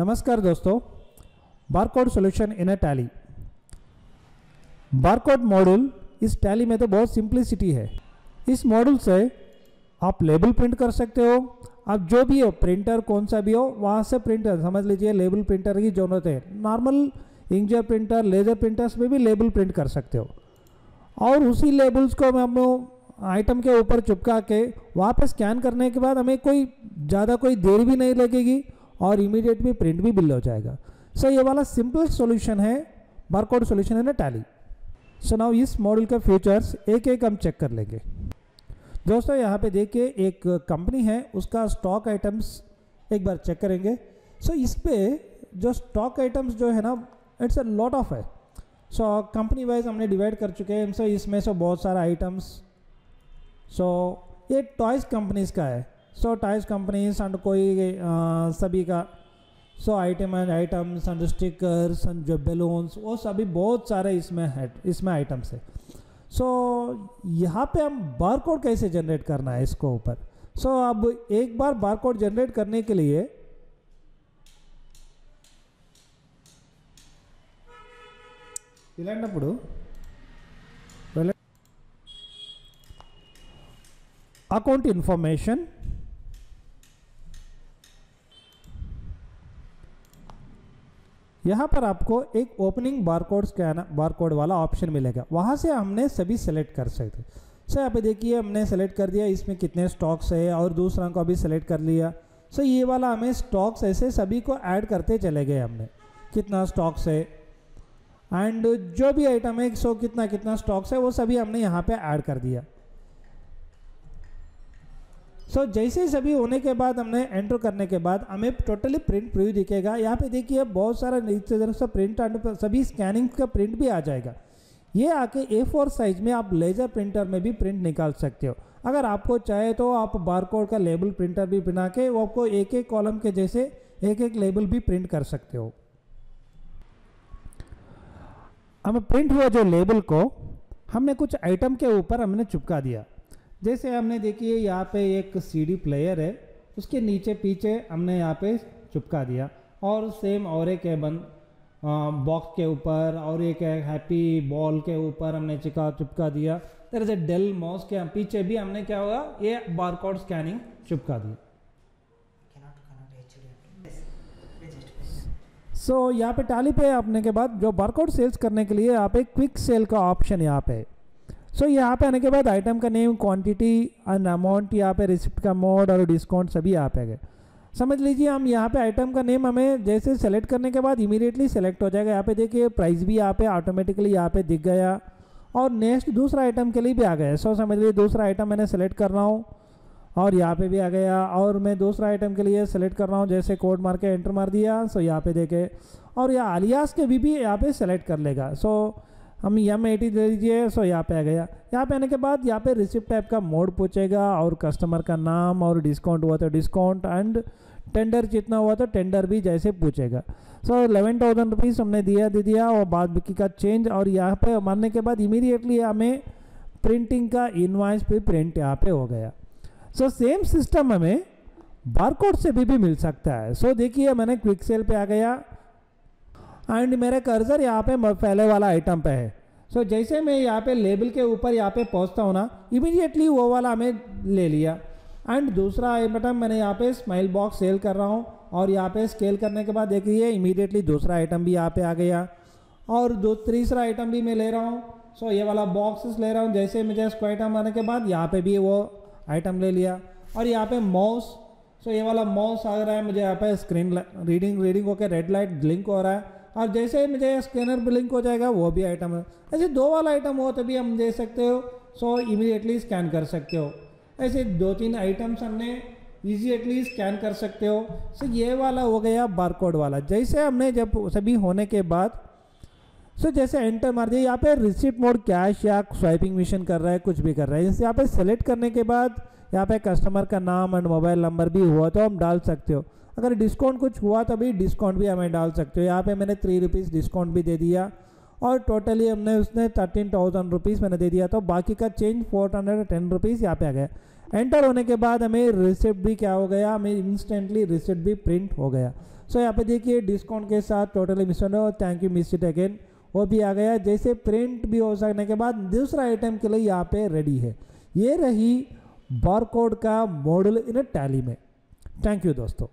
नमस्कार दोस्तों barcode solution in a Tally barcode module इस टैली में तो बहुत सिंप्लिसिटी है। इस मॉड्यूल से आप लेबल प्रिंट कर सकते हो। आप जो भी हो प्रिंटर कौन सा भी हो, वहाँ से प्रिंटर समझ लीजिए लेबल प्रिंटर की ज़रूरत है। Normal inkjet printer laser printers में भी लेबल प्रिंट कर सकते हो। और उसी लेबल्स को हम आइटम के ऊपर चिपका के वहाँ पे स्कैन करने के बाद हमें कोई, ज़्यादा कोई देर भी नहीं लगेगी। और इमीडिएट भी प्रिंट भी बिल हो जाएगा। सो so, ये वाला सिंपल सॉल्यूशन है बारकोड सॉल्यूशन है ना टैली सो नाउ इस मॉडल के फीचर्स एक एक हम चेक कर लेंगे। दोस्तों यहाँ पे देखिए एक कंपनी है उसका स्टॉक आइटम्स एक बार चेक करेंगे। सो so, इस पर जो स्टॉक आइटम्स जो है ना इट्स अ लॉट ऑफ़ है। सो कंपनी वाइज हमने डिवाइड कर चुके हैं। सो so, इसमें से बहुत सारा आइटम्स सो so, ये टॉयज़ कंपनीज़ का है। सो टॉयज़ कंपनीज एंड कोई आ, सभी का so item and items and stickers and जो बैलून्स वो सभी बहुत सारे इसमें है इसमें आइटम्स है सो so, यहाँ पे हम बार कोड कैसे जनरेट करना है इसको ऊपर सो so, अब एक बार बार कोड जनरेट करने के लिए ఇలాంటప్పుడు అకౌంట్ ఇన్ఫర్మేషన్ यहाँ पर आपको एक ओपनिंग बारकोड स्कैन बारकोड वाला ऑप्शन मिलेगा। वहाँ से हमने सभी सेलेक्ट कर सकते सर यहाँ पे देखिए, हमने सेलेक्ट कर दिया, इसमें कितने स्टॉक्स है और दूसरा को अभी सेलेक्ट कर लिया। सो ये वाला हमें स्टॉक्स ऐसे सभी को ऐड करते चले गए हमने। कितना स्टॉक्स है? एंड जो भी आइटम है सो कितना कितना स्टॉक्स है, वो सभी हमने यहाँ पे ऐड कर दिया। सो so, जैसे सभी होने के बाद हमने एंटर करने के बाद हमें टोटली प्रिंट प्रीव्यू दिखेगा। यहाँ पे देखिए बहुत सारा नीचे तरफ़ से प्रिंट सभी स्कैनिंग का प्रिंट भी आ जाएगा। ये आके ए फोर साइज़ में आप लेजर प्रिंटर में भी प्रिंट निकाल सकते हो। अगर आपको चाहे तो आप बारकोड का लेबल प्रिंटर भी बना के वो आपको एक एक कॉलम के जैसे एक एक लेबल भी प्रिंट कर सकते हो। हमें प्रिंट हुआ जो लेबल को हमने कुछ आइटम के ऊपर हमने चिपका दिया। जैसे हमने देखिए यहाँ पे एक सीडी प्लेयर है उसके नीचे पीछे हमने यहाँ पे चिपका दिया। और सेम और एक बंद बॉक्स के ऊपर और एक हैप्पी बॉल के ऊपर हमने चिपका चिपका दिया। तरह से डेल मॉस के पीछे भी हमने क्या हुआ ये बारकोड स्कैनिंग चिपका दी सो so, यहाँ पे टाली पे आपने के बाद जो बारकोड सेल्स करने के लिए यहाँ पे क्विक सेल का ऑप्शन यहाँ पे सो so, यहाँ पे आने के बाद आइटम का नेम क्वांटिटी एंड अमाउंट यहाँ पे रिसिप्ट का मोड और डिस्काउंट सभी यहाँ पे आ गए समझ लीजिए हम यहाँ पे आइटम का नेम हमें जैसे सेलेक्ट करने के बाद इमीडिएटली सेलेक्ट हो जाएगा यहाँ पे देखिए प्राइस भी यहाँ पे ऑटोमेटिकली यहाँ पे दिख गया और नेक्स्ट दूसरा आइटम के लिए भी आ गया सो so, समझ लीजिए दूसरा आइटम मैंने सेलेक्ट कर रहा हूँ और यहाँ पे भी आ गया और मैं दूसरा आइटम के लिए सेलेक्ट कर रहा हूँ जैसे कोड मार के एंटर मार दिया सो यहाँ पे देखे और यहाँ आलियास के भी भी यहाँ पे सेलेक्ट कर लेगा सो हम एम एटी दे दीजिए सो यहाँ पे आ गया। यहाँ पे आने के बाद यहाँ पे रिसिप्ट टाइप का मोड पूछेगा और कस्टमर का नाम और डिस्काउंट हुआ तो डिस्काउंट एंड टेंडर जितना हुआ तो टेंडर भी जैसे पूछेगा। सो इलेवन थाउज़ेंड रुपीज़ हमने दिया दे दिया और बाद बाकी का चेंज और यहाँ पे मारने के बाद इमीडिएटली हमें प्रिंटिंग का इन्वाइस भी प्रिंट यहाँ पे हो गया। सो सेम सिस्टम हमें बारकोड से भी, भी मिल सकता है। सो so, देखिए मैंने क्विक सेल पे आ गया। एंड मेरे कर्जर यहाँ पे पहले वाला आइटम पे है। सो so, जैसे मैं यहाँ पे लेबल के ऊपर यहाँ पे पहुँचता हूँ ना इमीडिएटली वो वाला हमें ले लिया। एंड दूसरा आइटम मैंने यहाँ पे स्माइल बॉक्स सेल कर रहा हूँ और यहाँ पे स्केल करने के बाद देखिए इमीडिएटली दूसरा आइटम भी यहाँ पे आ गया। और दो तीसरा आइटम भी मैं ले रहा हूँ। सो so, ये वाला बॉक्सेस ले रहा हूँ। जैसे मुझे इसको आइटम आने के बाद यहाँ पे भी वो आइटम ले लिया। और यहाँ पे माउस सो so, ये वाला माउस आ रहा है मुझे यहाँ पे स्क्रीन रीडिंग रीडिंग होकर रेड लाइट ब्लिंक हो रहा है। और जैसे ही मुझे स्कैनर ब्लिंक हो जाएगा, वो भी आइटम है। ऐसे दो वाला आइटम हो, तभी हम दे सकते हो सो इमीडिएटली स्कैन कर सकते हो। ऐसे दो तीन आइटम्स हमने इजीएटली स्कैन कर सकते हो। सो ये वाला हो गया बारकोड वाला। जैसे हमने जब सभी होने के बाद सो जैसे एंटर मार दिया, यहाँ पे रिसिप्ट मोड कैश या स्वाइपिंग मिशन कर रहा है, कुछ भी कर रहा है। जैसे यहाँ पे सेलेक्ट करने के बाद, यहाँ पे कस्टमर का नाम एंड मोबाइल नंबर भी हुआ तो हम डाल सकते हो। अगर डिस्काउंट कुछ हुआ तो भी डिस्काउंट भी हमें डाल सकते हो। यहाँ पे मैंने थ्री रुपीज़ डिस्काउंट भी दे दिया और टोटली हमने उसने थर्टीन थाउज़ेंड रुपीज़ मैंने दे दिया। तो बाकी का change four hundred ten rupees यहाँ पे आ गया। एंटर होने के बाद हमें रिसिप्ट भी क्या हो गया? हमें इंस्टेंटली रिसिप्ट भी प्रिंट हो गया। सो so, यहाँ पे देखिए डिस्काउंट के साथ टोटली मिशन हो thank you miss it again वो भी आ गया। जैसे प्रिंट भी हो सकने के बाद दूसरा आइटम के लिए यहाँ पे रेडी है। ये रही बारकोड का मॉडल इन टैली में। थैंक यू दोस्तों।